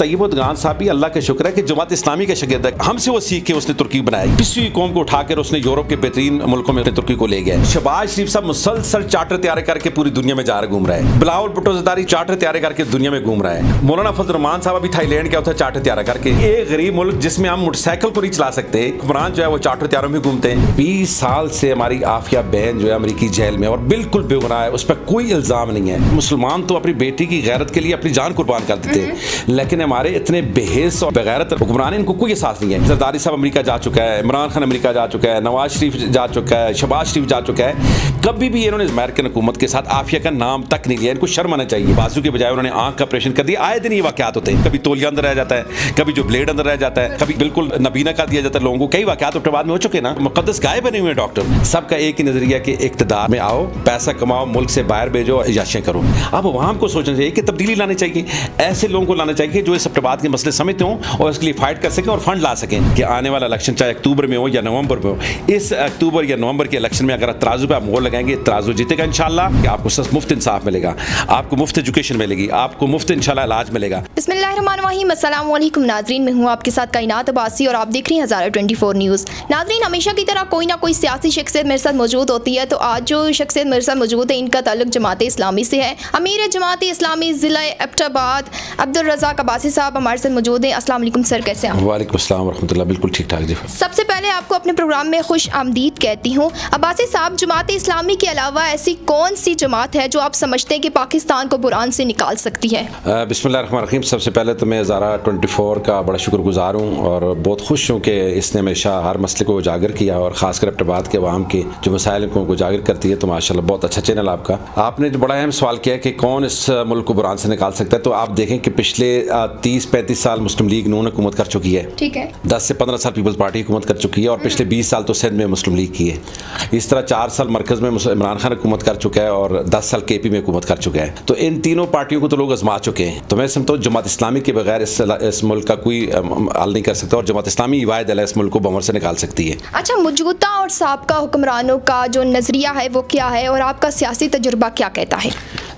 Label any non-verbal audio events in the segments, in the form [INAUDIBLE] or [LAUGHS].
तय्यब गान साहब भी अल्लाह का शुक्र है कि जमात इस्लामी का शगिर्द है। हमसे वो सीख के उसने तुर्की बनाई। पिछली कौम को उठाकर उसने यूरोप के बेहतरीन मुल्कों में तुर्की को ले गया। शबाज शरीफ साहब मुसलसल चार्टर तैयार करके पूरी दुनिया में जा रहे घूम रहा है। बिलावल भुट्टो चार्टर तैयार करके दुनिया में घूम रहा है। मौलाना फजल रहमान साहब अभी थाईलैंड गया था चार्टर तैयार करके। एक गरीब मुल्क जिसमें हम मोटरसाइकिल को नहीं चला सकते हुक्मरान जो है वो चार्टर तैयारों में घूमते हैं। बीस साल से हमारी आफिया बहन जो है अमरीकी जेल में और बिल्कुल बेगुनाह है उस पर कोई इल्ज़ाम नहीं है। मुसलमान तो अपनी बेटी की गैरत के लिए अपनी जान कुर्बान कर देते हैं। लेकिन हमारे इतने बेहस और बगैरत हुक्मरान, इनको कोई एहसास नहीं है। जरदारी साहब अमरीका जा चुका है, इमरान खान अमरीका जा चुका है, नवाज़ शरीफ जा चुका है, शबाज शरीफ जा चुका है। कभी भी इन्होंने अमेरिकन हुकूमत के साथ आफिया का नाम तक नहीं लिया, इनको शर्म आना चाहिए। बाजू के बजाय उन्होंने आँख का ऑपरेशन कर दिया। आए दिन ये वाकत होते हैं। कभी तोलिया अंदर रह जाता है, कभी जो ब्लेड अंदर रह जाता है, कभी बिल्कुल नबीना का दिया जाता है लोगों को। कई वाकत अपने बाद में हो चुके ना। मुकदस गाय बने हुए डॉक्टर सबका एक ही नज़रिया के इकतदार में आओ, पैसा कमाओ, मुल्क से बाहर भेजो याशें करो। अब वहाँ को सोचना चाहिए कि तब्दीली लानी चाहिए। ऐसे लोगों को लाना चाहिए जो इस अपने के मसले समझते हों और इसके लिए फाइट कर सकें और फंड ला सकें कि आने वाला इलेक्शन चाहे अक्टूबर में हो या नवंबर में हो। इस अक्टूबर या नवंबर के इलेक्शन में अगर तराजू पर आप मोड़ लगाएँगे तराजू जीतेगा इंशाला आपको मुफ़्त इंसाफ मिलेगा आपको मुफ़्त एजुकेशन मिलेगी आपको मुफ़्त इंशाल्लाह इलाज मिलेगा। नाजरीन मैं हूँ आपके साथ कायनात अब्बासी और आप देख रही हैं हज़ारा ट्वेंटी फोर न्यूज़। नाजरीन हमेशा की तरह कोई ना कोई सियासी शख्सियत मेरे साथ मौजूद होती है तो आज जो शख्सियत मेरे साथ मौजूद है इनका ताल्लुक जमात इस्लामी से है। अमीर जमात इस्लामी ज़िला एबटाबाद अब्दुल रज़ाक अब्बासी साहब हमारे साथ मौजूद हैं। अस्सलाम सर कैसे हैं वालेकुम बिल्कुल ठीक ठाक जी। सबसे पहले आपको अपने प्रोग्राम में खुश आमदीद कहती हूँ। अब्बासी साहब जमात इस्लामी के अलावा ऐसी कौन सी जमात है जो आप समझते हैं कि पाकिस्तान को बुरान से निकाल सकती है? बिस्मिल्लाहिर्रहमानिर्रहीम सबसे पहले तो मैं ज़ारा ट्वेंटी फोर का बड़ा शुक्रगुजार हूँ और बहुत खुश हूँ कि इसने हमेशा हर मसले को उजागर किया और ख़ासकर अपटाबाद के अवाम के जो मसाइल को उजागर करती है। तो माशाल्लाह बहुत अच्छा चैनल आपका। आपने जो बड़ा अहम सवाल किया कि कौन इस मुल्क को बुरान से निकाल सकता है तो आप देखें कि पिछले तीस पैंतीस साल मुस्लिम लीग नून हुकूमत कर चुकी है। ठीक है। दस से पंद्रह साल पीपल्स पार्टी हुकूमत कर चुकी है और पिछले बीस साल तो सिंध में मुस्लिम लीग की है। इस तरह चार साल मरकज़ में इमरान खान हुकूमत कर चुका है और दस साल के पी में हुकूमत कर चुका है। तो इन तीनों पार्टियों को तो लोग आजमा चुके हैं। तो मैं समझता हूँ जमात इस्लामी के बगैर इस, इस मुल्क का कोई हल नहीं कर सकता और जमात इस्लामी वायद इस मुल्क को बमर से निकाल सकती है। अच्छा मौजूदा और सबका हुक्मरानों का जो नज़रिया है वो क्या है और आपका सियासी तजुर्बा क्या कहता है?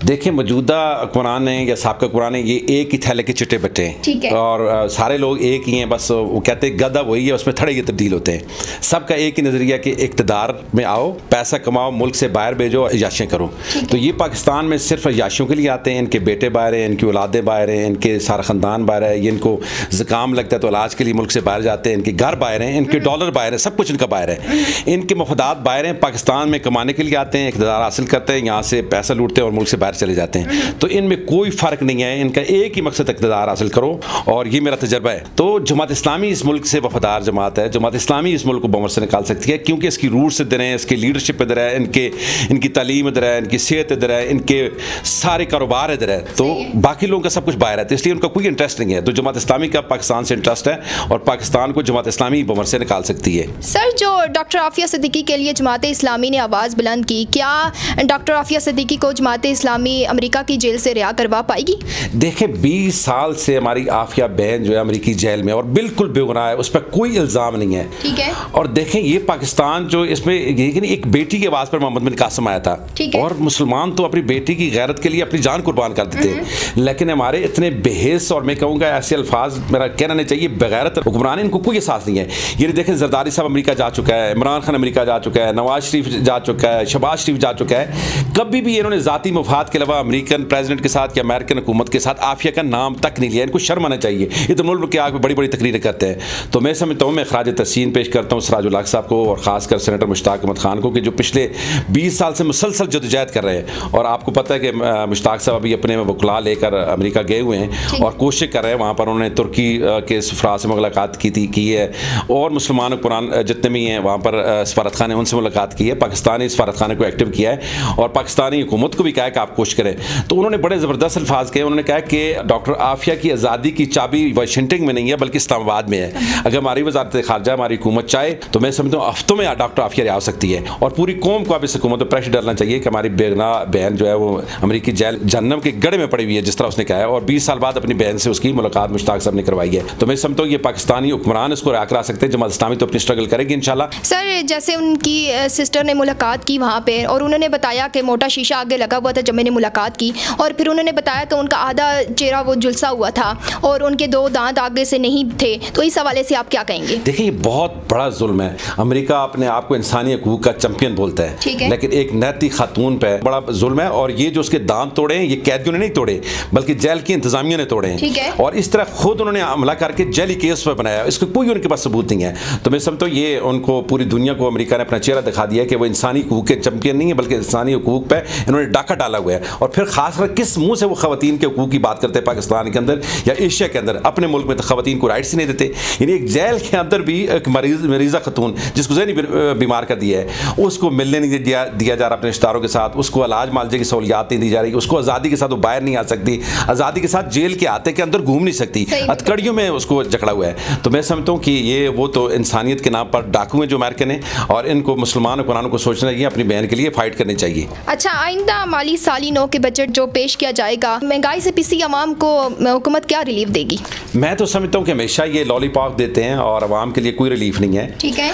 देखिए मौजूदा कुरान है या सबका कुरान है ये एक ही थैले के चिट्टे बट्टे हैं। और आ, सारे लोग एक ही हैं बस वो कहते हैं गदा वही है उसमें थड़े ये तब्दील होते हैं। सबका एक ही नज़रिया कि इकतदार में आओ पैसा कमाओ मुल्क से बाहर भेजो याशें करो। तो ये पाकिस्तान में सिर्फ़ याशियों के लिए आते हैं इनके बेटे बाहर हैं इनकी औलादें बाहर हैं इनके सारा ख़ानदान बाहर है ये इनको ज़ुकाम लगता है तो इलाज के लिए मुल्क से बाहर जाते हैं इनके घर बाहर हैं इनके डॉलर हम्म। बाहर हैं सब कुछ इनका बाहर है। हम्म। इनके मफदात बाहर हैं पाकिस्तान में कमाने के लिए आते हैं इकतदार हासिल करते हैं यहाँ से पैसा लूटते हैं और मुल्क से बाहर चले जाते हैं। तो इनमें कोई फ़र्क नहीं है। इनका एक ही मकसद इकतदार हासिल करो और ये मेरा तजर्बा है। तो जमात इस्लामी इस मुल्क से वफादार जमात है। जमात इस्लामी इस मुल्क को बमर से निकाल सकती है क्योंकि इसकी रूट इधर है, इसकी लीडरशिप इधर है, इनके, इनकी तालीम इधर है, इनकी सेहत इधर है, इनके सारे कारोबार इधर है। तो बाकी लोगों का सब कुछ बाहर है। तो इसलिए उनका कोई इंटरेस्ट नहीं है। तो जमात इस्लामी का पाकिस्तान से इंटरेस्ट है और पाकिस्तान को जमात इस्लामी बमर से निकाल सकती है। सर, जो डॉक्टर आफिया सिद्दीकी के लिए जमात इस्लामी ने आवाज़ बुलंद की, क्या डॉक्टर आफिया सिद्दीकी को जमात इस्लामी अमरीका की जेल से रिहा करवा पाएगी? देखे बीस साल से हमारी आफिया बहन जो है अमरीकी जेल में और बिल्कुल बेगुनाह है उस पर कोई इल्ज़ाम नहीं है। ठीक है। और देखें ये पाकिस्तान जो इसमें एक बेटी की आवाज़ पर मोहम्मद बिन कासम आया था। और मुसलमान तो अपनी बेटी की गैरत के लिए अपनी जान कुर्बान कर देते हैं। हम्म। लेकिन हमारे इतने बेहस और मैं कहूँगा ऐसे अल्फाज मेरा कहना नहीं चाहिए बगैरत हुक्मरान इनको कोई एहसास नहीं है। ये देखें जरदारी साहब अमरीका जा चुका है इमरान खान अमरीका जा चुका है नवाज़ शरीफ जा चुका है शबाज शरीफ जा चुका है। कभी भी इन्होंने ज़ाती मफाद के अलावा अमरीकन प्रेसिडेंट के साथ या अमेरिकन हुकूमत के साथ आफिया का नाम तक नहीं लिया इनको शर्म आना चाहिए। ये तो मुल्क के आगे बड़ी बड़ी तकरीरें करते हैं। तो मैं समझता हूँ मैं खराज तहसीन पेश करता हूँ सराजुल साहब को और ख़ासकर सेनेटर मुश्ताक अहमद खान को कि जो पिछले बीस साल से मुसलसल जदोजहद कर रहे हैं। और आपको पता है कि मुश्ताक साहब अभी अपने वकला लेकर अमरीका गए हुए हैं और कोशिश कर रहे हैं वहाँ पर उन्होंने तुर्की के सफरा से मुलाकात की थी की है। और मुसलमान कुरान जितने भी हैं वहाँ पर सफारत खान ने उनसे मुलाकात की है। पाकिस्तानी सफारत खान को एक्टिव किया है। और पाकिस्तानी हुकूमत को भी कहा है कि आप कोशिश करें। तो उन्होंने बड़े ज़बरदस्त अल्फाज कहे। उन्होंने कहा कि डॉक्टर आफिया की आज़ादी की चाबी वाशिंगटन में नहीं है, बल्कि इस्लामाबाद में है। अगर हमारी वजारत खारजा, हमारी हुकूमत चाहे तो मैं समझता हूँ हफ्तों में डॉक्टर आफिया आ सकती है। और पूरी कौम को अब इस हुकूमत पर प्रेशर डालना चाहिए कि हमारी बेगना बहन जो है वो अमरीकी जेल जन्नम के गड़े में पड़ी हुई है, जिस तरह उसने कहा है। और बीस साल बाद अपनी बहन से उसकी मुलाकात मुश्ताक साहब ने करवाई है। तो मैं समझता हूँ ये पाकिस्तानी हुक्मरान इसको रहा करा सकते हैं जमात इस्लामी तो अपनी स्ट्रगल करेगी इनशाला सर, जैसे उनकी सिस्टर ने मुलाकात की वहाँ पे, और उन्होंने बताया कि मोटा शीशा आगे लगा हुआ था, जब मैंने मुलाकात की और फिर उन्होंने बताया कि उनका आधा चेहरा वो झुलसा हुआ था और उनके दो दांत आगे से नहीं थे। तो इस हवाले से आप क्या कहेंगे? देखिए ये बहुत बड़ा जुल्म है। अमेरिका अपने आप को इंसानी हकूक का चैंपियन बोलता है, है। लेकिन एक नैतिक खातून पे बड़ा जुल्म है और ये जो उसके दांत तोड़े हैं ये कैदियों ने नहीं तोड़े बल्कि जेल की इंतजामिया ने तोड़े हैं। और इस तरह खुद उन्होंने हमला करके जेली केस पर बनाया इसको कोई उनके पास सबूत नहीं है। तो मैं समझता हूँ ये उनको पूरी दुनिया को अमेरिका ने अपना चेहरा दिखा दिया कि वो इंसानी हकूक के चैंपियन नहीं है बल्कि इंसानी हकूक पर इन्होंने डाका डाला हुआ है और फिर खासकर किस मुँह से वो खवतिन के हकूक की बात करते हैं पाकिस्तान के अंदर या एशिया के अंदर? अपने मुल्क में तो खवतिन को राइट्स नहीं देते। यानी एक जेल के अंदर भी एक मरीज़ मरीज़ा खतून जिसको जहनी बीमार कर दिया है उसको मिलने नहीं दिया दिया जा रहा अपने रिश्तेदारों के साथ। उसको इलाज मालजे की सहूलियात नहीं दी जा रही। उसको आज़ादी के साथ वो बाहर नहीं आ सकती। आज़ादी के साथ जेल के आते के अंदर घूम नहीं सकती। हथकड़ियों में उसको जकड़ा हुआ है। तो मैं समझता हूँ कि ये वो तो इंसानियत के नाम पर डाकू हैं जो अमेरिकन हैं और इनको मुसलमान हुक्मरानों को सोचना चाहिए अपनी बहन के लिए फाइट करनी चाहिए। अच्छा आइंदा माली साली नौ के बजट जो पेश किया जाएगा महँगाई से पिसी आवाम को हुकूमत क्या रिलीफ देगी? मैं तो समझता हूँ कि हमेशा ये लॉलीपॉप देते हैं और आवाम के लिए कोई रिलीफ नहीं है। ठीक है।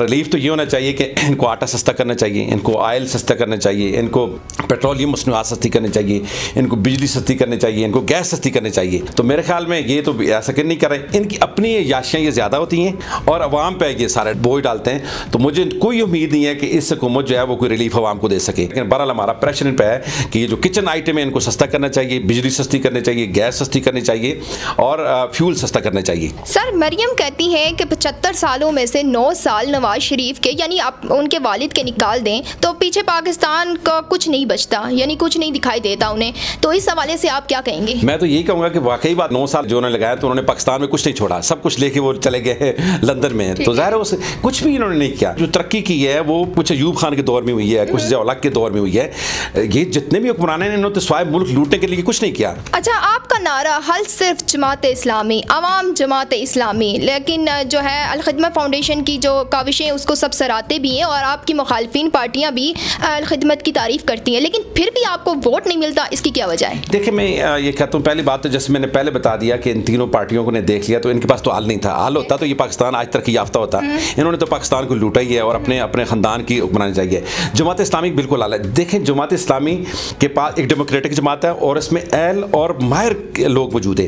रिलीफ तो ये होना चाहिए कि इनको आटा सस्ता करना चाहिए इनको ऑयल सस्ता करना चाहिए इनको पेट्रोलियम मसनूआत सस्ती करनी चाहिए इनको बिजली सस्ती करनी चाहिए इनको गैस सस्ती करनी चाहिए। तो मेरे ख्याल में ये तो ऐसा नहीं कर रहे। इनकी अपनी याशियाँ ये ज़्यादा होती हैं और आवाम पे ये सारे बोझ डालते हैं। तो मुझे कोई उम्मीद नहीं है कि इस हुकूमत जो है वो कोई रिलीफ आवाम को दे सके। लेकिन बहरहाल हमारा प्रेशर इन पर है कि ये जो किचन आइटम है इनको सस्ता करना चाहिए बिजली सस्ती करनी चाहिए गैस सस्ती करनी चाहिए और फ्यूल सस्ता करना चाहिए। सर मरियम कहती हैं कि पचहत्तर सालों में से नौ साल नवाज़ शरीफ के यानी आप उनके वालिद के निकाल दें तो पीछे पाकिस्तान का कुछ नहीं बचता यानी कुछ नहीं दिखाई देता उन्हें। तो इस हवाले से आप क्या कहेंगे? मैं तो यही कहूँगा कि वाकई बात नौ साल जो उन्होंने लगाया तो उन्होंने पाकिस्तान में कुछ नहीं छोड़ा सब कुछ लेके वो चले गए लंदन में तो ज़ाहिर उस कुछ भी इन्होंने नहीं किया। जो तरक्की की है वो कुछ अयूब खान के दौर में हुई है कुछ हम्म। जौलक के दौर में हुई है। ये जितने भी हुक्मरान हैं इन्होंने तो स्वाय मुल्क लूटने के लिए कुछ नहीं किया। अच्छा आपका नारा हल सिर्फ़ जमात इस्लामी आवाम जमात इस्लामी लेकिन जो है अलखदमत फाउंडेशन की जो काविशें उसको सब सराहते भी हैं और आपकी मुखालफी पार्टियाँ भी अलखदमत की तारीफ़ करती हैं लेकिन फिर भी आपको वोट नहीं मिलता इसकी क्या वजह है? देखिए मैं ये कहता हूँ पहली बात तो जैसे मैंने पहले बता दिया कि इन तीनों पार्टियों को ने देख लिया तो इनके पास तो हाल नहीं था। हाल होता तो ये पाकिस्तान आज तरक्की याफ्ता होता। हम्म। इन्होंने तो पाकिस्तान को लूटा ही है और अपने अपने ख़ानदान की बनानी चाहिए जमात इस्लामी बिल्कुल हाल है। देखें जमात इस्लामी के पास एक डेमोक्रेटिक जमात है और इसमें एल और माहिर लोग मौजूद है।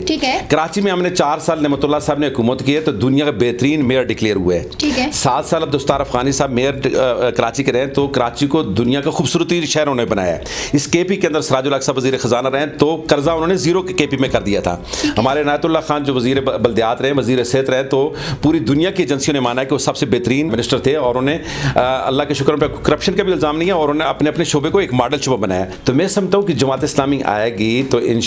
कराची में हमने चार साल नमतुल्ला साहब ने हुकूमत की है तो दुनिया का बेहतरीन मेयर डिक्लेयर हुए हैं। सात साल अब दोस्तार अफगानी साहब मेयर कराची के रहे तो कराची को दुनिया का खूबसूरती शहर उन्होंने बनाया है। इस के पी के अंदर सराजुल साहब वजी खजाना रहे तो कर्जा उन्होंने ज़ीरो के पी में कर दिया था। हमारे नायतुल्ला खान जो वज़ीर बल्दियात रहे वज़ीर सेहत रहे तो पूरी दुनिया की एजेंसियों ने माना है कि वो सबसे बेहतरीन मिनिस्टर थे और उन्हें अल्लाह के शुक्र पर करप्शन का भी इल्ज़ाम नहीं है और उन्होंने अपने अपने शोबे को एक मॉडल शोबा बनाया तो मैं समझता हूँ कि जमात इस्लामी आएगी तो इन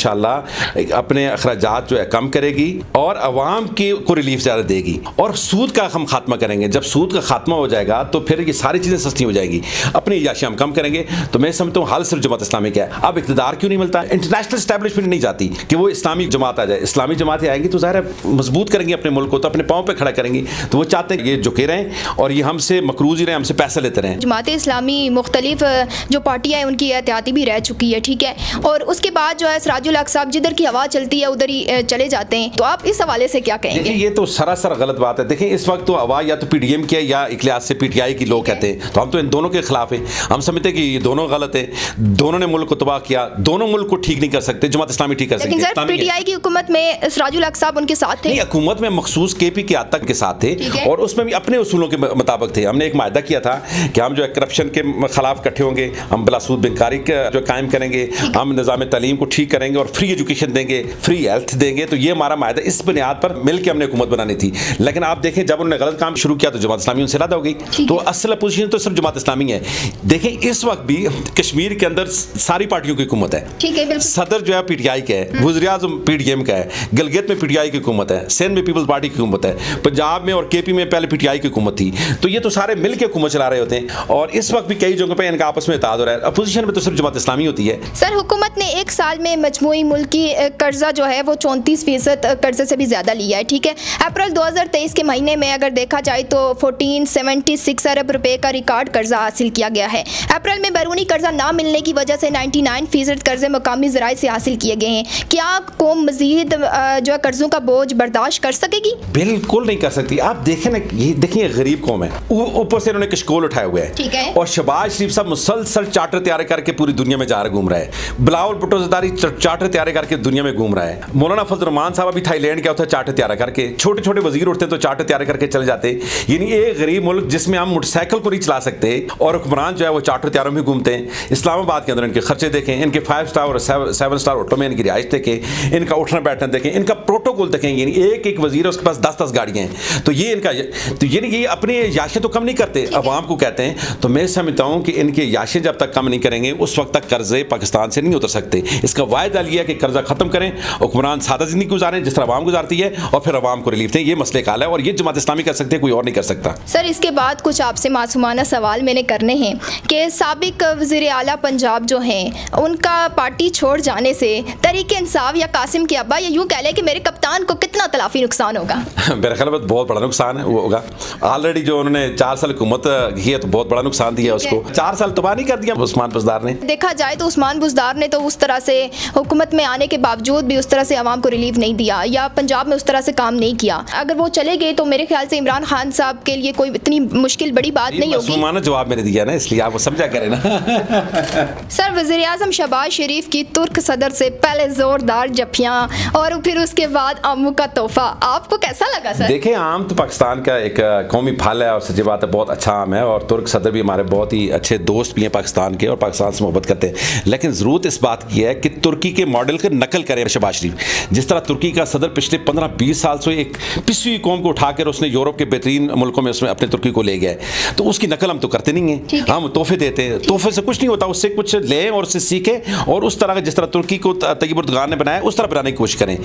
अपने अखराज जो है कम करेगी और अवाम की को रिलीफ ज़्यादा देगी। और सूद का हम खात्मा करेंगे। जब सूद का खात्मा हो जाएगा तो फिर ये सारी चीज़ें सस्ती हो जाएगी। अपनी याशी हम कम करेंगे। तो मैं समझता हूँ हाल सिर्फ़ जमात इस्लामी क्या है। अब इकतदार क्यों नहीं मिलता? इंटरनेशनल स्टैब्लिशमेंट नहीं जाती कि वो इस्लामी जमात आ जाए। इस्लामी जमातें आएँगी तो ज़ाहिर मज़बूत करेंगे अपने मुल्क को तो अपने पाँव पर खड़ा करेंगी। तो वो चाहते हैं ये झुके रहें और ये हमसे मकरूज ही रहे, हमसे पैसा लेते रहें। जमात इस्लामी मुख्तलिफ़ जो पार्टियाँ हैं, उनकी एहतियाती भी रह चुकी है ठीक है? और उसके बाद जो है सराजुल हक साहब जिधर की हवा चलती है उधर ही चले जाते हैं। तो आप इस हवाले से क्या कहेंगे? ये तो सरासर गलत बात है। देखिए इस वक्त तो हवा या तो पीडीएम की या इखलास से पीटीआई की लोग कहते हैं। तो हम तो इन दोनों के खिलाफ हैं। हम समझते हैं कि ये दोनों गलत है। दोनों ने मुल्क को तबाह किया। दोनों मुल्क को ठीक नहीं कर सकते। जमात इस्लामी ठीक कर सकते पीटीआई की हुकूमत में सराजुल हक साहब उनके साथ थे? हुकूमत में मखसूस के पी के आतक के साथ थे। और उसमें भी अपने उसूलों के मुताबिक थे। हमने एक माहा किया था कि हम जो है करप्शन के खिलाफ इकट्ठे होंगे। हम बिलासूद बिनकारी जो कायम करेंगे हम निज़ाम तलीम को ठीक करेंगे और फ्री एजुकेशन देंगे फ्री हेल्थ देंगे तो ये हमारा माहा इस बुनियाद पर मिल के हमने हुकूमत बनानी थी। लेकिन आप देखें जब उन्होंने गलत काम शुरू किया तो जमात इस्लामी उनसे रद्द हो गई। तो असल अपोजिशन तो सिर्फ़ जमात इस्लामी है। देखें इस वक्त भी कश्मीर के अंदर सारी पार्टियों की हुकूमत है। सदर जो है पीटीआई का है। वजी अजम पीडीएम का है। गलगत में पीटीआई की हुकूमत है। सिंध में पीपल्स पार्टी की हुकूमत है। पंजाब में और केपी में पहले पीटीआई की हुकूमत थी। तो ये तो सारे मिल के हुकूमत चला रहे होते हैं। और इस वक्त भी कई जगहों पर इनका आपस में इताद हो रहा है। अपोजिशन में तो सिर्फ़ जमात इस्लामी होती है। सर हुकूमत ने एक साल में मजमू मुल्क की कर्जा जो है वो चौंतीस फ़ीसद कर्जे से भी ज़्यादा लिया है ठीक है? अप्रैल 2023 के महीने में अगर देखा जाए तो 1476 अरब रुपए का रिकॉर्ड कर्जा हासिल किया गया है। अप्रैल में बैरूनी कर्जा ना मिलने की वजह से 99 फ़ीसद कर्जे मकामी जराए से हासिल किए गए हैं। क्या कौम मजीद जो है कर्जों का बोझ बर्दाश्त कर सकेगी? बिल्कुल नहीं कर सकती। आप देखें ना ये देखिए गरीब कौम है। ऊपर से उन्होंने कशकोल उठाए हुए हैं। ठीक है। और शबाज शरीफ साहब मुसलसल चार्टर तैयार करके पूरी पूरी दुनिया में जा रहा घूम रहा है। बिलावल भुट्टो जरदारी चार्टर तैयार करके दुनिया में घूम रहा है। मौलाना फजल रहमान साहब अभी थाईलैंड क्या होता है चार्टर तैयार करके। छोटे छोटे वज़ीर उठते तो चार्टर तैयार करके चले जाते। यानी एक गरीब मुल्क जिसमें हम मोटरसाइकिल को नहीं चला सकते और हुक्मरान जो है वो चार्टर तैयारों में घूमते हैं। इस्लामाबाद के अंदर इनके खर्चे देखें, इनके फाइव स्टार और सेवन स्टार होटलों में इनकी रिहाइश देखें, इनका उठना बैठना देखें, इनका प्रोटोकॉल देखें। यानी एक एक वज़ीर है उसके पास दस दस गाड़ियाँ हैं। तो ये इनका तो यानी ये अपने याशें तो कम नहीं करते, अवाम को कहते हैं। तो मैं समझता हूँ कि इनके याशें जब तक कम नहीं करेंगे, उस वक्त तक कर्जे पाकिस्तान से नहीं उतर सकते। इसका वायदा लिया कि कर्जा खत्म करें हुक्मरान सादा ज़िंदगी गुजारें जिस तरह आवाम गुजारती है और फिर आवाम को रिलीफ दें ये मसले का है और ये जमात इस्लामी कर सकते हैं कोई और नहीं कर सकता। सर इसके बाद कुछ आपसे मासूमाना सवाल मैंने करने हैं कि सबक वजी अला पंजाब जो हैं उनका पार्टी छोड़ जाने से तरीके इंसाफ या कासिम के अब्बा या यूँ कह लें कि मेरे कप्तान को कितना तलाफी नुकसान होगा? [LAUGHS] मेरे ख्याल में बहुत बड़ा नुकसान है वो होगा। ऑलरेडी जो उन्होंने चार साल हुकूमत की है तो बहुत बड़ा नुकसान दिया उसको। चार साल तबाह नहीं कर दिया उस्मान बुजदार ने। देखा जाए तो उस्मान बुजदार ने तो उस तरह से हुकूमत में आने के बावजूद भी उस तरह से आवाम को रिलीफ नहीं दिया या पंजाब में उस तरह से काम नहीं किया। अगर वो चले गए तो मेरे ख्याल से इमरान खान साहब के लिए कोई इतनी मुश्किल बड़ी बात नहीं होगी। जवाब मैंने दिया ना इसलिए आप समझा करें ना। [LAUGHS] सर वजी अजम शहबाज शरीफ की तुर्क सदर से पहले जोरदार जफियाँ और फिर उसके बाद आमू का तोहफा। आपको कैसा लगा सर? देखें आम तो पाकिस्तान का एक कौमी फल है और सच्ची बात है बहुत अच्छा आम है और तुर्क सदर भी हमारे बहुत ही अच्छे दोस्त भी हैं पाकिस्तान के और पाकिस्तान से मोहब्बत करते हैं। लेकिन ज़रूरत इस बात की है कि तुर्की के मॉडल का नकल करें शहबाज शरीफ। जिस तरह तुर्की का सदर पिछले पंद्रह बीस साल से एक पिछवी कौम को उठाकर उसने यूरोप के बेहतरीन मुल्कों में उसमें अपने तुर्की को ले गया तो उसकी नकल हम तो करते नहीं हैं। हम तोहफे देते हैं। तोहफे से कुछ नहीं होता उससे कुछ लें और उससे सीखें और उस तरह का जिस तरह तुर्की को तयबुरदगान ने बनाया उस तरह बनाने की कोशिश करें।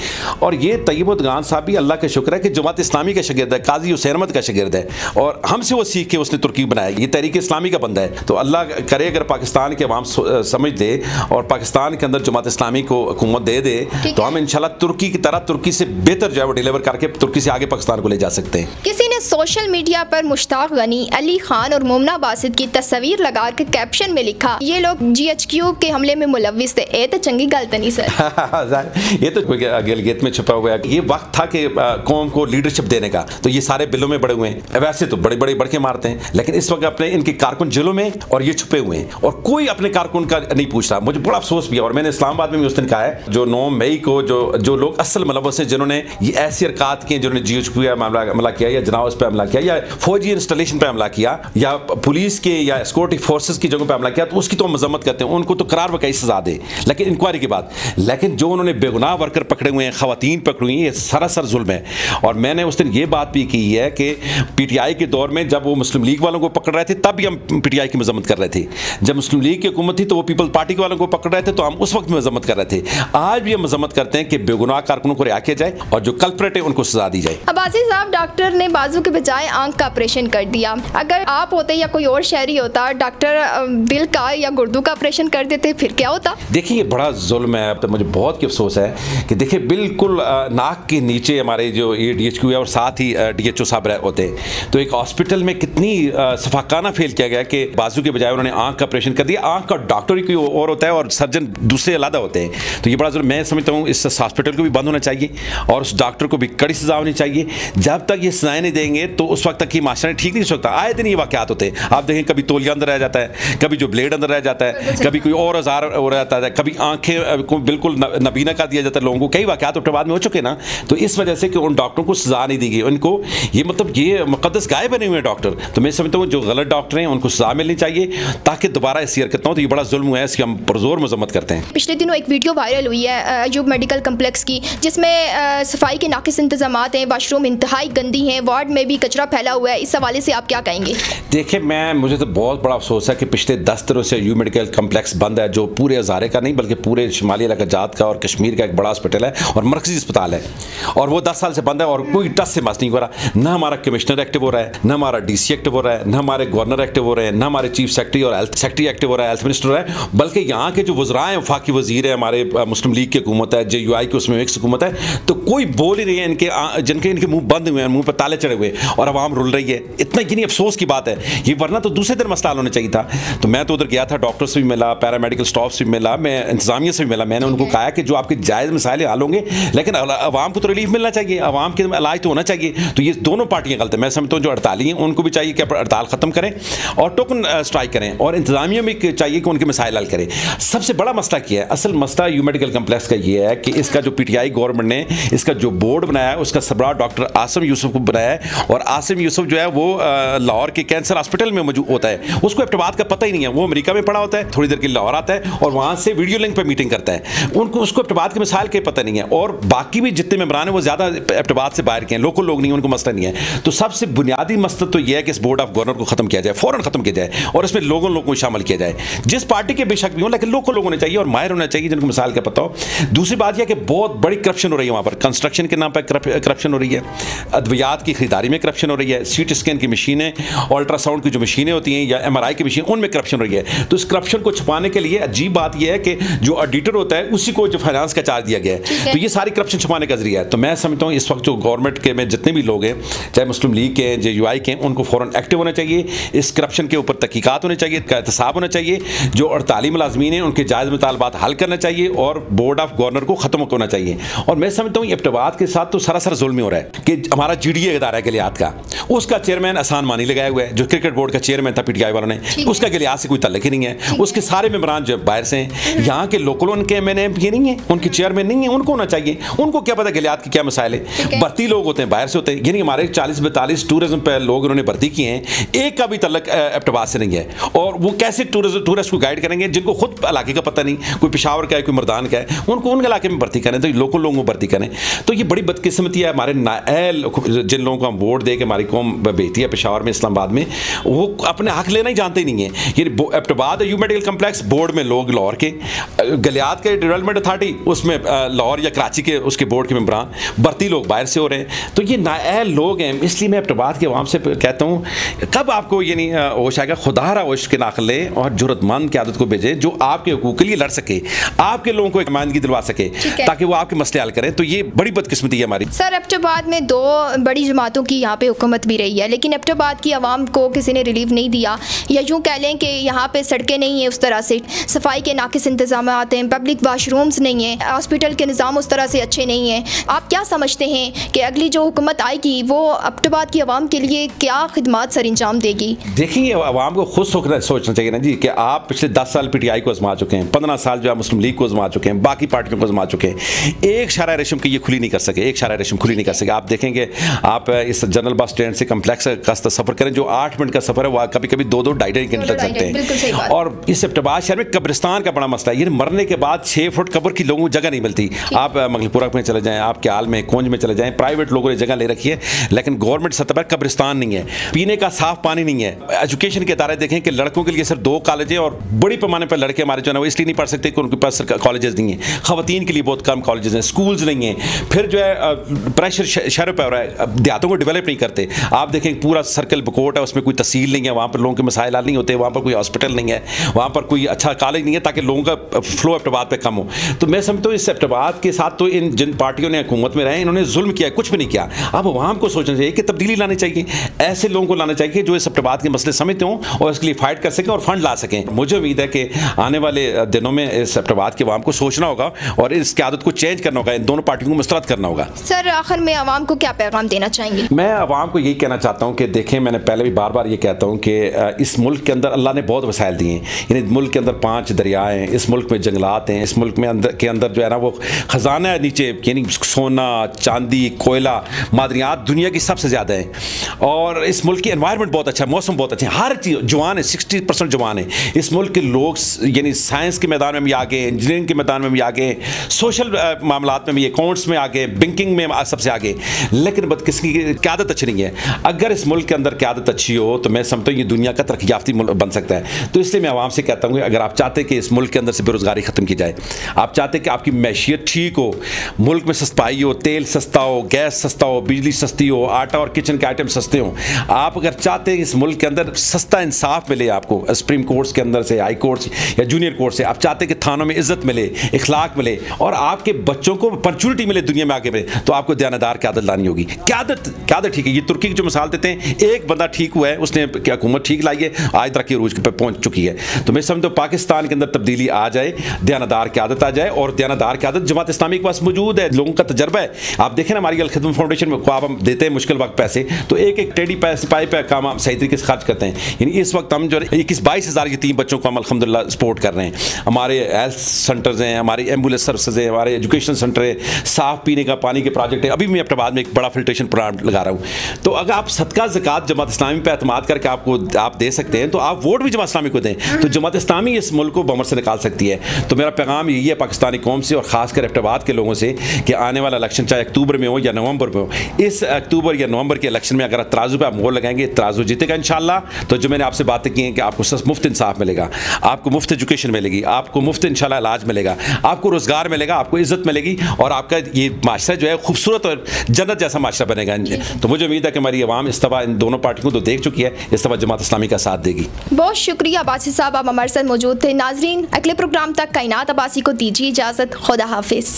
और ये तयबुरदगान साहब भी अल्लाह का शुक्र है कि जमात इस्लामी का शगिरद है काजी हुसैन अहमद का शगिरद है और हमसे वो सीख के उसने तुर्की बनाया। ये तहरीक इस्लामी का बंदा है। तो अल्लाह करे अगर पाकिस्तान के अवाम समझ दे और पाकिस्तान के अंदर जमात इस्लामी को हुकूमत दे दे तो हम इनशाला तुर्की की तरह तुर्की से बेहतर जो है वो डिलीवर करके तुर्की से आगे पाकिस्तान को ले जा सकते हैं। किसी ने सोशल मीडिया पर मुश्ताक गनी अली खान और मुमना बासित की तस्वीर लगा के कैप्शन में लिखा ये लोग जी एच क्यू के हमले में मुलविस थे। [LAUGHS] ये तो चंगी गलत नहीं सर ये तो गिलगित में छुपा हुआ है। ये वक्त था कि कौम को लीडरशिप देने का तो ये सारे बिलों में बड़े हुए हैं। वैसे तो बड़े बड़े बढ़ मारते हैं लेकिन इस वक्त अपने इनके कारकुन जेलों में और ये छुपे हुए हैं। और कोई अपने कारकुन का नहीं पूछ रहा मुझे बड़ा अफसोस भी है और मैंने इस्लामाबाद में भी उस दिन कहा है, जो नौ मई को जो जो लोग असल मुलवस है जिन्होंने ये ऐसी हरकत की, जिन्होंने जी एच क्यू मामला किया या जनाब उस पर हमला किया या फौजी इंस्टॉलेशन पर हमला किया या पुलिस के या सिक्योरिटी फोर्सेस की जगह पर हमला किया तो उसकी तो मजम्मत करते हैं, उनको तो करार वकई सजा दे। लेकिन इंक्वायरी के बाद लेकिन जो उन्होंने बेगुनाह वर्कर पकड़े हुए हैं खातन पकड़ी हुई हैं, ये सरासर जुल्म है। और मैंने उस दिन ये बात भी की है कि पीटीआई के दौर में जब वो मुस्लिम लीग वालों को पकड़ रहे थे, तब भी हम पीटीआई की मजम्मत कर रहे थे। जब मुस्लिम लीग की हुकूमत थी तो वो पीपल पार्टी के वालों को पकड़ रहे थे तो हम उस वक्त मजम्मत कर रहे थे। आज भी हम मजम्मत करते हैं कि बेगुनाह कारकुनों को रिहा किया जाए और जो कल्परेट है उनको सजा दी जाए। अबाजी साहब डॉक्टर ने बाजू के बजाय आँख का ऑपरेशन कर दिया। अगर आप होते या कोई और शहरी होता डॉक्टर दिल का या गुर्दू का ऑपरेशन कर देते फिर क्या होता? देखिए ये बड़ा जुल्म है तो मुझे बहुत ही अफसोस है कि देखिए बिल्कुल नाक के नीचे हमारे जो ये डी एच क्यू है और साथ ही डी एच ओ साहब होते हैं। तो एक हॉस्पिटल में कितनी सफाकाना फेल किया गया कि बाजू के बजाय उन्होंने आँख का ऑपरेशन कर दिया। आँख का डॉक्टर ही कोई और होता है और सर्जन दूसरे अलग होते हैं। तो ये बड़ा जुल्म मैं समझता हूँ इस हॉस्पिटल को भी बंद होना चाहिए और उस डॉक्टर को भी कड़ी सजा होनी चाहिए। जब तक ये सजाएँ नहीं देंगे तो उस वक्त तक ये माशरा ठीक नहीं सकता। आए दिन ये वाकत होते हैं। आप देखें कभी तोलिया अंदर रह जाता है कभी जो ब्लेड अंदर रह जाता है कभी कोई और औज़ार हो जाता है कभी आँखें को बिल्कुल नबीना कर दिया जाता है लोगों को। कई वाकत बाद में हो चुके ना। तो इस वजह से कि उन डॉक्टरों को सजा नहीं दी गई। उनको ये मतलब ये मुकदस गाय बने हुए हैं डॉक्टर। तो मैं समझता हूँ जो गलत डॉक्टर हैं उनको सजा मिलनी चाहिए ताकि दोबारा ऐसी हरकत ना हो तो ये बड़ा जुल्म हुआ है इसकी हम पुरजोर मजम्मत करते हैं। पिछले दिनों एक वीडियो वायरल हुई है अयूब मेडिकल कम्प्लेक्स की जिसमें सफ़ाई के नाकिस इंतज़ाम हैं वाशरूम इंतहाई गंदी हैं वार्ड में भी कचरा फैला हुआ है इस हवाले से आप क्या कहेंगे? देखिए मैं मुझे तो बहुत बड़ा अफसोस है कि पिछले दस दिनों से यू मेडिकल कम्प्लेक्स बंद है जो पूरे हज़ारे का नहीं बल्कि पूरे शुमाली इलाका जात का और कश्मीर का एक बड़ा हॉस्पिटल है और मरकजी अस्पताल है। और वो दस साल से बंद है और कोई टस से मस नहीं हो रहा। न हमारा कमिश्नर एक्टिव हो रहा है न हमारा डी एक्टिव हो रहा है न हमारे गवर्नर एक्टिव हो रहे हैं न हमारे चीफ सेक्रेटरी और हेल्थ सेक्रेटरी एक्टिव हो रहा है हेल्थ मिनिस्टर रहा है, बल्कि यहाँ के जो वजरा हैं, वफाकी वज़ीर है, हमारे मुस्लिम लीग की हुकूमत है जे यू आई की, उसमें मिक्स हुकूमत है तो कोई बोल ही नहीं है इनके जिनके, इनके मुँह बंद हुए हैं, मुँह पर ताले चढ़े हुए और आवाम रुल रही है। इतना इतनी अफसोस की बात है, ये वरना तो दूसरे दिन मसला होना चाहिए था। तो मैं तो उधर गया था डॉक्टर से भी मिला, पैरामेडिकल स्टाफ से भी मिला, मैं, इंतजामिया से भी मिला, मैंने उनको कहा कि जो आपके जायज़ मिसाइल हल होंगे, लेकिन आवाम को तो रिलीफ मिलना चाहिए, आवाम के इलाज तो होना चाहिए तो ये दोनों पार्टियाँ गलत है। मैं समझता हूँ जो हड़ताली हैं, उनको भी चाहिए कि आप हड़ताल ख़त्म करें, और टोकन स्ट्राइक करें, और इंतजामिया भी चाहिए कि उनके मिसाइल हल करें। सबसे बड़ा मसला क्या है? असल मसला यू मेडिकल कम्प्लेक्स का ये है कि इसका जो पीटीआई गवर्नमेंट ने इसका जो बोर्ड बनाया है, उसका सबरा डॉक्टर आसम यूसुफ को बनाया है और आसम यूसुफ जो है वो लाहौर के कैंसर हॉस्पिटल में मौजूद होता है। उसको एप्टबाद का पता ही नहीं है। वो अमेरिका में पड़ा होता है, थोड़ी देर के लाहौर आता है और वहाँ से वीडियो लिंक पर मीटिंग करता है। उनको, उसको एप्टबाद के मिसाइल के पता नहीं है और बाकी भी जितने मेम्बरान हैं, वो ज़्यादा एप्टबाद से बाहर के हैं। लोकल लोग नहीं उनको मसला नहीं है। तो सबसे बुनियादी मसला तो यह है कि इस बोर्ड ऑफ़ गवर्नर को खत्म किया जाए, फ़ौरन खत्म किया जाए और इसमें लोगों लोगों को शामिल किया जाए। जिस पार्टी के बेशक भी हो लेकिन लोकल लोग होने चाहिए और माहिर होना चाहिए जिनको मिसाल का पता हो दूसरी बात यह कि बहुत बड़ी करप्शन हो रही है वहाँ पर। कंस्ट्रक्शन के नाम पर करप्शन हो रही है। अद्वियात की खरीदारी में करप्शन हो रही है। सी टी स्कैन की मशीनें अल्ट्रासाउंड की जो मशीनें होती हैं या एमआरआई की मशीन उनमें करप्शन हो रही है। तो इस करप्शन को छुपाने के लिए अजीब बात यह है कि जो ऑडिटर होता है उसी को जो फाइनेंस का चार्ज दिया गया है। तो ये सारी करप्शन छुपाने का ज़रिया है। तो मैं समझता हूँ इस वक्त जो गवर्नमेंट के में जितने भी लोग हैं चाहे मुस्लिम लीग के हैं जो यू के हैं उनको फ़ौरन एक्टिव होना चाहिए। इस करप्शन के ऊपर तहकीकत होनी चाहिए एहतसाब होना चाहिए। जो अड़ताली मुलाजमीन हैं उनके जायज़ मुतालबात हल करना चाहिए और बोर्ड ऑफ़ गवर्नर को ख़त्म होना चाहिए। और मैं समझता हूँ इब्तबाद के साथ तो सरासर जुल्म हो रहा है कि हमारा जी डी इदारा है गलियात का। उसका चेयरमैन आसान मानी लगाया हुआ है जो क्रिकेट बोर्ड का चेयरमैन था पीटीआई वालों ने। उसका गलियात से कोई तल्लक ही नहीं है। उसके सारे मेम्बरान जो बाहर से हैं यहाँ के लोकल उनके एम एन एम ये नहीं है उनके चेयरमैन नहीं है उनको होना चाहिए। उनको क्या पता गलियात के क्या मसाइल। है। भर्ती लोग होते हैं बाहर से होते हैं। यानी हमारे चालीस बैतालीस टूरिज़्म पे लोग उन्होंने भर्ती किए हैं। एक का भी तल्लक एप्टबाद से नहीं है। और वो कैसे टूरिस्ट को गाइड करेंगे, जिनको खुद इलाके का पता नहीं, कोई पिशावर का है, कोई मरदान का है, उनको उनके इलाके में भर्ती करें तो लोकल लोगों को भर्ती करें। तो ये बड़ी बदकिस्मती है हमारे जिन लोगों को हम वोट दे के हमारी कौम बेहती है पिशावर में, इस्लामाबाद में, वो अपने हक लेना ही जानते नहीं है। ये एप्टबाद यू मेडिकल कम्प्लेक्स बोर्ड में लोग लाहौर के, गलियात के डेवलपमेंट अथॉरिटी, उसमें लाहौर या कराची के, उसके बोर्ड के मेम्बरान भर्ती लोग बाहर से हो रहे हैं। तो ये नायल लोग हैं, इसलिए मैं एप्टबाद के अवाम से कहता हूँ, कब आपको ये नहीं होश आएगा, खुदा रहा के नाख ले और जरूरतमंद की आदत को भेजे जो आपके हकूक के लिए लड़ सके आपके लोगों को एक नुमाइंदगी दिलवा सके ताकि वो आपके मसले हल करें। तो ये बड़ी बदकिस्मती है हमारी। सर एबटाबाद में दो बड़ी जमातों की यहाँ पे हुकूमत भी रही है लेकिन एबटाबाद की आवाम को किसी ने रिलीफ नहीं दिया। या यूँ कह लें कि यहाँ पे सड़कें नहीं हैं उस तरह से सफ़ाई के नाकिस इंतज़ाम आते हैं पब्लिक वाशरूम्स नहीं है हॉस्पिटल के निज़ाम उस तरह से अच्छे नहीं हैं। आप क्या समझते हैं कि अगली जो हुकूमत आएगी वो एबटाबाद की आवाम के लिए क्या खदमात सर अंजाम देगी? देखिए आवाम को खुद सोचना चाहिए ना जी कि आप पिछले दस साल पीटीआई को आजमा चुके हैं पंद्रह साल जो है मुस्लिम लीग को आजमा चुके हैं बाकी पार्टियों को आजमा चुके हैं। एक शारा रेशम की ये खुली नहीं कर सके एक शारा रेशम खुली नहीं कर सके। आप देखेंगे आप इस जनरल बस स्टैंड से कम्प्लेक्स का सफ़र करें जो आठ मिनट का सफ़र है वो कभी कभी दो दो ढाई ढाई घंटे लग सकते हैं और इस इब्तबाद शहर में कब्रिस्तान का बड़ा मसला है। ये मरने के बाद छः फुट कब्र की लोगों को जगह नहीं मिलती। आप मंगलपुरा में चले जाएँ आपके हाल में कोंज में चले जाएँ प्राइवेट लोगों ने जगह ले रखी है लेकिन गवर्नमेंट सतह पर कब्रिस्तान नहीं है। पीने का साफ़ पानी नहीं है। एजुकेशन के इदारे देखें कि लड़कों के लिए सिर्फ़ दो कॉलेज है और बड़ी पैमाने पर लड़के हमारे जो है वो इसलिए नहीं पढ़ सकते कि उनके पास कॉलेजेस नहीं है। खातन के लिए बहुत कम कॉलेजेस हैं स्कूल्स नहीं हैं। फिर जो है प्रेशर शहरों पर हो रहा है। देहातों को डेवलप नहीं करते। आप देखें, पूरा सर्कल बकोट है, उसमें कोई तहसील नहीं है, वहाँ पर लोगों के मसाइल नहीं होते, वहाँ पर कोई हॉस्पिटल नहीं है, वहाँ पर कोई अच्छा कॉलेज नहीं है, ताकि लोगों का फ्लो एप्टबाद पर कम हो। तो मैं समझता हूँ, इस एप्टबाद के साथ तो इन जिन पार्टियों ने हुकूमत में रहे, इन्होंने जुल्म किया, कुछ भी नहीं किया। अब वहाँ को सोचना चाहिए कि तब्दीली लानी चाहिए। ऐसे लोगों को लाना चाहिए जो इस एप्टबाद के मसले समझते हों और इसके लिए फाइट कर सकें और फंड ला सकें। मुझे उम्मीद है कि आने वाले दिनों में इस एप्टबाद के आवाम को सोचना होगा और इसकी आदत को चेंज करना होगा। इन दोनों पार्टियों को मुस्तरद करना होगा। सर आखिर में आवाम को क्या पैगाम देना चाहेंगे? मैं आवाम को यही कहना चाहता हूँ कि देखें मैंने पहले भी बार बार ये कहता हूँ कि इस मुल्क के अंदर अल्लाह ने बहुत वसायल दिए हैं। यानी मुल्क के अंदर पाँच दरियाएँ हैं इस मुल्क में जंगलात हैं इस मुल्क में अंदर के अंदर जो है ना वो ख़जाना है नीचे यानी सोना चांदी कोयला मादरियात दुनिया की सबसे ज़्यादा है। और इस मुल्क की इन्वायरमेंट बहुत अच्छा है मौसम बहुत अच्छा है। हर चीज़ जवान है सिक्सटी परसेंट जवान है। इस मुल्क के लोग यानी साइंस के मैदान में भी आगे, इंजीनियरिंग के मैदान में भी आगे, सोशल मामला में भी, अकाउंट्स में आगे, बैंकिंग में सबसे आगे। लेकिन बदकिस्मी की क्यादत अच्छी नहीं है। अगर इस मुल्क के अंदर क्यादत अच्छी हो तो मैं समझता हूँ ये दुनिया का तरक्की याफ्ती बन सकता है। तो इसलिए मैं आवाम से कहता हूँ, अगर आप चाहते कि इस मुल्क के अंदर से बेरोज़गारी ख़त्म की जाए, आप चाहते कि आपकी मैशियत ठीक हो, मुल्क में सस्ताई हो, तेल सस्ता हो, गैस सस्ता हो, बिजली सस्ती हो, आटा और किचन के आइटम सस्ते हों, आप अगर चाहते हैं इस मुल्क के अंदर सस्ता इंसाफ मिले आपको सुप्रीम कोर्ट्स के अंदर से हाई कोर्ट्स या जूनियर कोर्ट से, आप चाहते कि थानों में इज़्ज़त मिले, इखलाक मिले और आपके बच्चों को अपॉर्चुनिटी मिले दुनिया में आगे मिले तो आपको दयानदार की आदत लानी होगी। क्या आदत क्या आदत ठीक है? ये तुर्की की जो मिसाल देते हैं, एक बंदा ठीक हुआ है, उसने क्या हुकूमत ठीक लाई है, आज तरक्की रूज पर पहुँच चुकी है। तो मैं समझता हूँ, पाकिस्तान के अंदर तब्दीली आ जाए, दयानदार की आदत आ जाए और दयानदार की आदत जमात इस्लामी के पास मौजूद है, लोगों का तजर्बा है। आप देखें ना, हमारी अलखदम फाउंडेशन में ख्वाब हम देते हैं मुश्किल वक्त पैसे तो एक एक टेडी पैसे, पाई पे काम हम सही तरीके से खर्च करते हैं। यानी इस वक्त हम जो इक्कीस बाईस हज़ार यतीम बच्चों को हम अलहमदिल्ला सपोर्ट कर रहे हैं। हमारे हेल्थ सेंटर्स हैं, हमारी एंबुलेंस सर्विसेज़ हैं, हमारे एजुकेशन सेंटर है, साफ़ पीने का पानी के प्रोजेक्ट है। अभी मैं अपने बाद में एक बड़ा फिल्ट्रेशन प्लांट लगा रहा हूँ। तो अगर आप सदका, ज़क़़त, जमात इस्लामी पर अतमाद करके आपको, आप दे सकते हैं तो आप वोट भी जमात इस्लामी को दें। तो जमात इस्लामी इस मुल्क को बमर से निकाल सकती है। तो मेरा पैगाम यही है पाकिस्तानी कौम से और ख़ासकर एबटाबाद के लोगों से कि आने वाला इलेक्शन चाहे अक्टूबर में हो या नवंबर में हो, इस अक्टूबर या नवंबर के इलेक्शन में अगर तराजू पर आप मोर लगाएँगे, तराजू जीतेगा इन तो जो मैंने आपसे बातें की हैं कि आपको मुफ़्त इंसाफ मिलेगा। आपको मुफ़्त एजुकेशन मिलेगी आपको मुफ़्त इंशाल्लाह इलाज मिलेगा आपको रोज़गार मिलेगा आपको इज़्ज़त मिलेगी और आपका ये माशरा जो है खूबसूरत और जन्नत जैसा माशरा बनेगा। तो मुझे उम्मीद है कि हमारी आवाम इस दफ़ा इन दोनों पार्टियों को तो देख चुकी है इस तबा जमात इस्लामी का साथ देगी। बहुत शुक्रिया बासी साहब आप हमारे साथ मौजूद थे। नाजरीन अगले प्रोग्राम तक कायनात अबासी को दीजिए इजाज़त। खुदा हाफिज़।